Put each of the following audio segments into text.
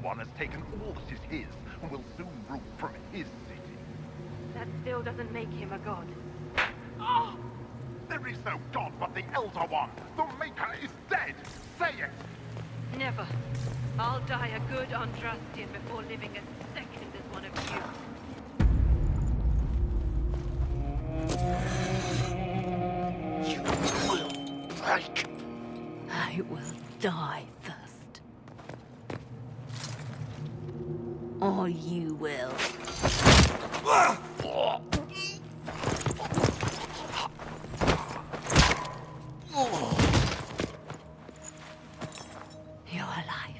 Elder One has taken all that is his and will soon rule from his city. That still doesn't make him a god. Ah! There is no god but the Elder One! The Maker is dead! Say it! Never. I'll die a good Andrastian before living a second as one of you. You will break. I will die you will. You're alive.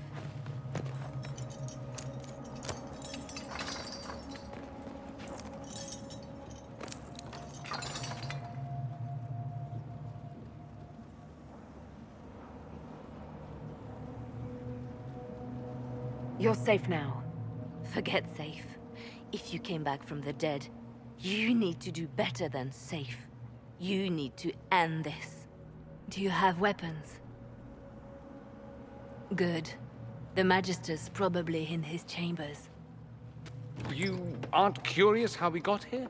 You're safe now. Forget safe. If you came back from the dead, you need to do better than safe. You need to end this. Do you have weapons? Good. The Magister's probably in his chambers. You aren't curious how we got here?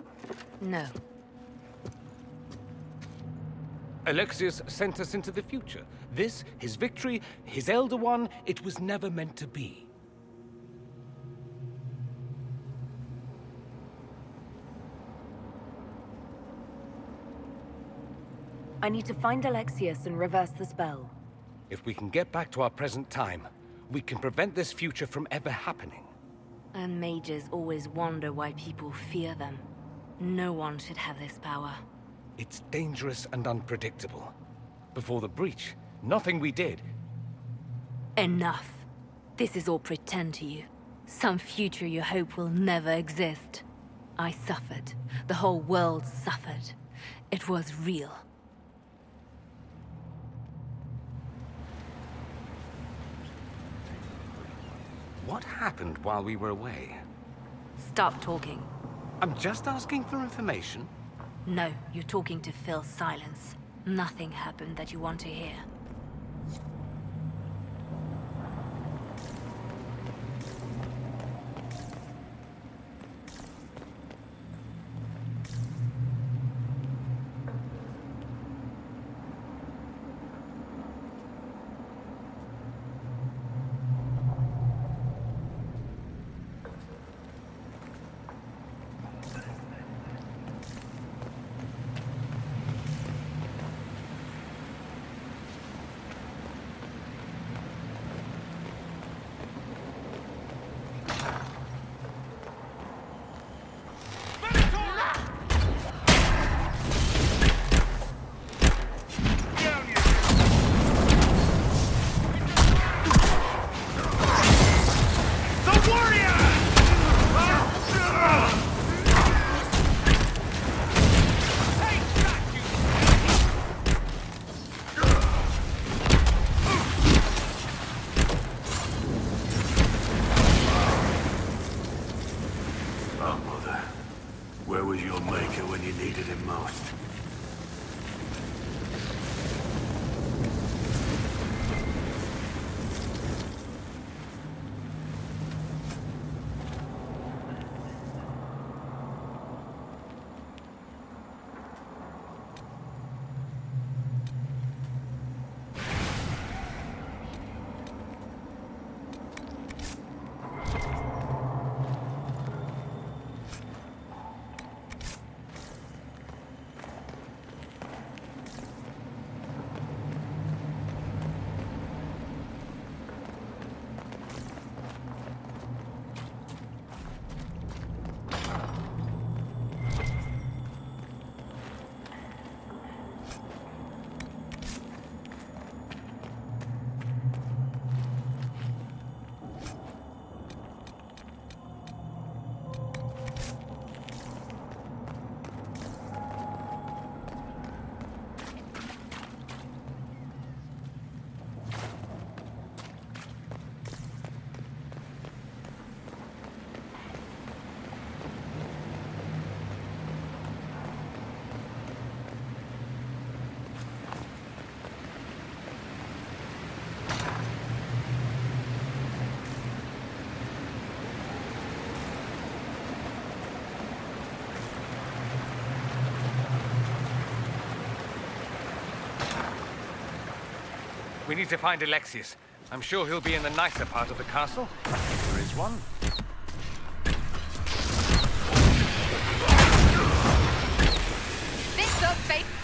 No. Alexius sent us into the future. This, his victory, his Elder One, it was never meant to be. I need to find Alexius and reverse the spell. If we can get back to our present time, we can prevent this future from ever happening. And mages always wonder why people fear them. No one should have this power. It's dangerous and unpredictable. Before the breach, nothing we did. Enough. This is all pretend to you. Some future you hope will never exist. I suffered. The whole world suffered. It was real. What happened while we were away? Stop talking. I'm just asking for information. No, you're talking to fill silence. Nothing happened that you want to hear. We need to find Alexius. I'm sure he'll be in the nicer part of the castle. If there is one. Up.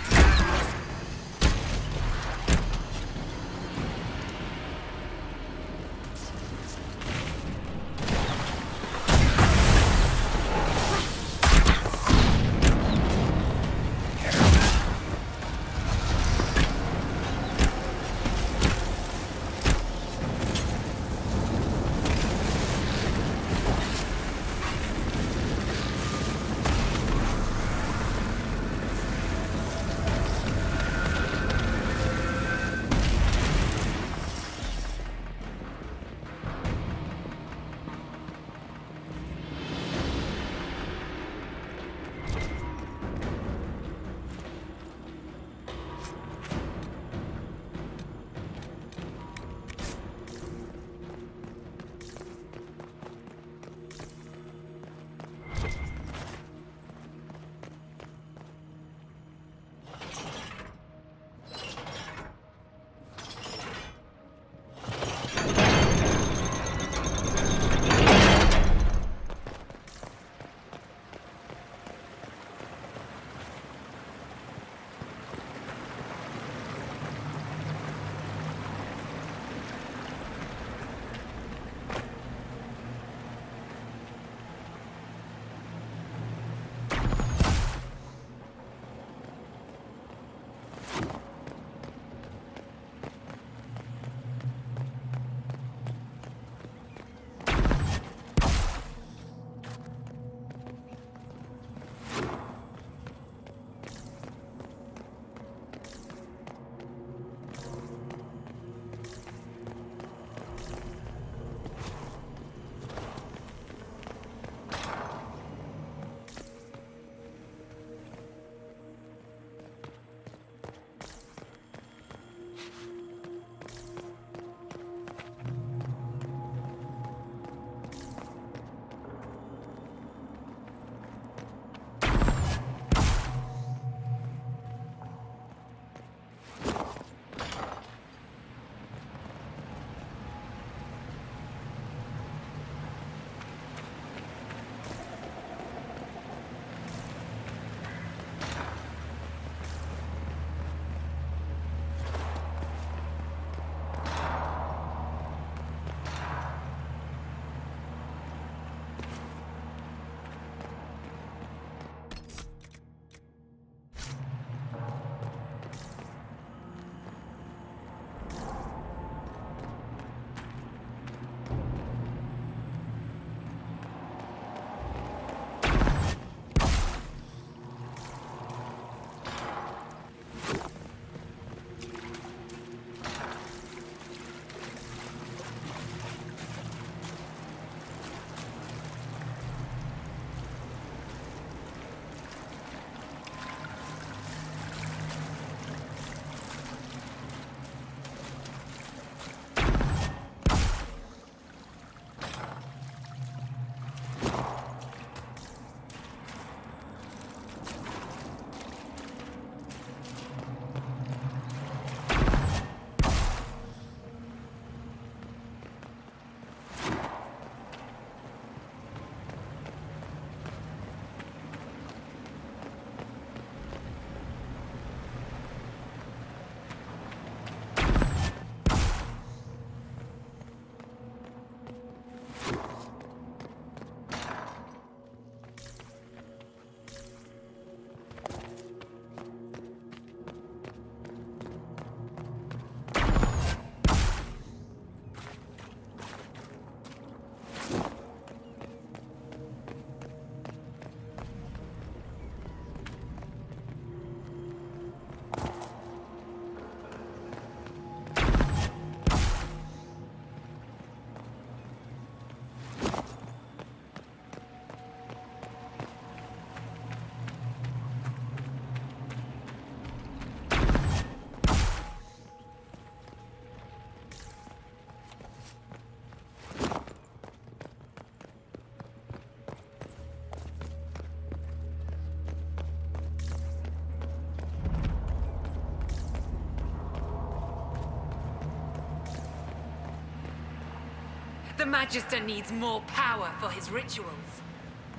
The Magister needs more power for his rituals.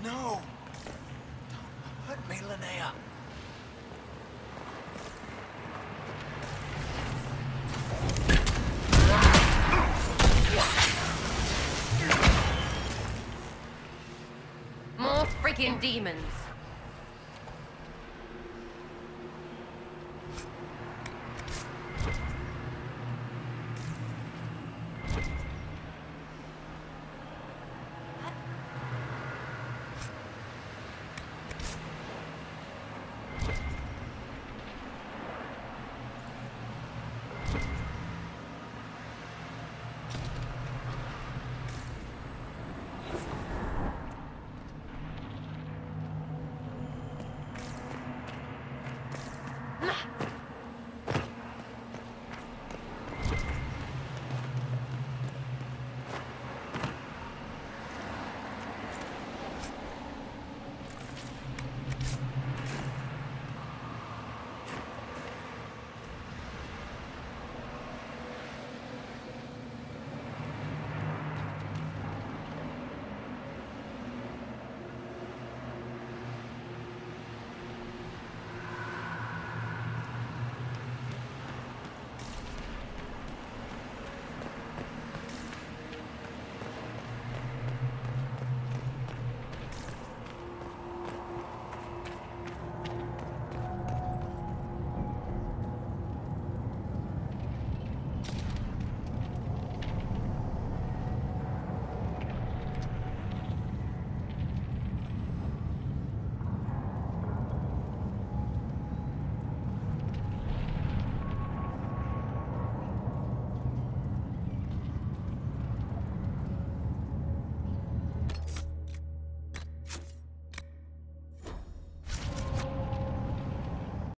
No! Don't hurt me, Linnea. More freaking demons.